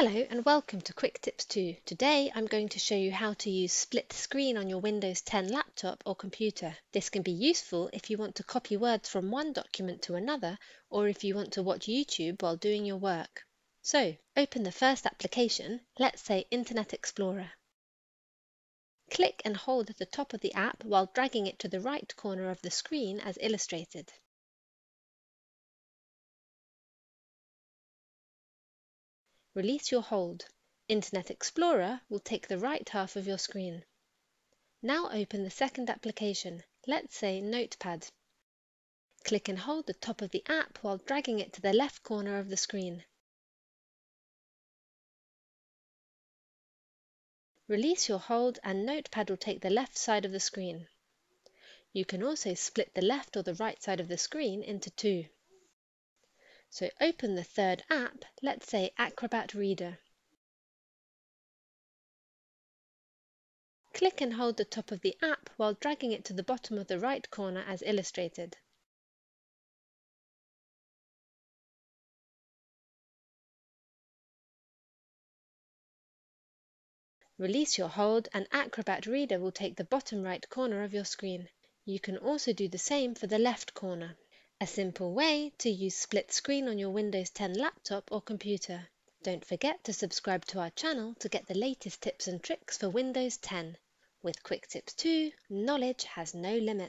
Hello and welcome to QuickTipsTo. Today I'm going to show you how to use split screen on your Windows 10 laptop or computer. This can be useful if you want to copy words from one document to another or if you want to watch YouTube while doing your work. So, open the first application, let's say Internet Explorer. Click and hold at the top of the app while dragging it to the right corner of the screen as illustrated. Release your hold. Internet Explorer will take the right half of your screen. Now open the second application, let's say Notepad. Click and hold the top of the app while dragging it to the left corner of the screen. Release your hold and Notepad will take the left side of the screen. You can also split the left or the right side of the screen into two. So open the third app, let's say Acrobat Reader. Click and hold the top of the app while dragging it to the bottom of the right corner as illustrated. Release your hold and Acrobat Reader will take the bottom right corner of your screen. You can also do the same for the left corner. A simple way to use split screen on your Windows 10 laptop or computer. Don't forget to subscribe to our channel to get the latest tips and tricks for Windows 10. With QuickTipsTo, knowledge has no limits.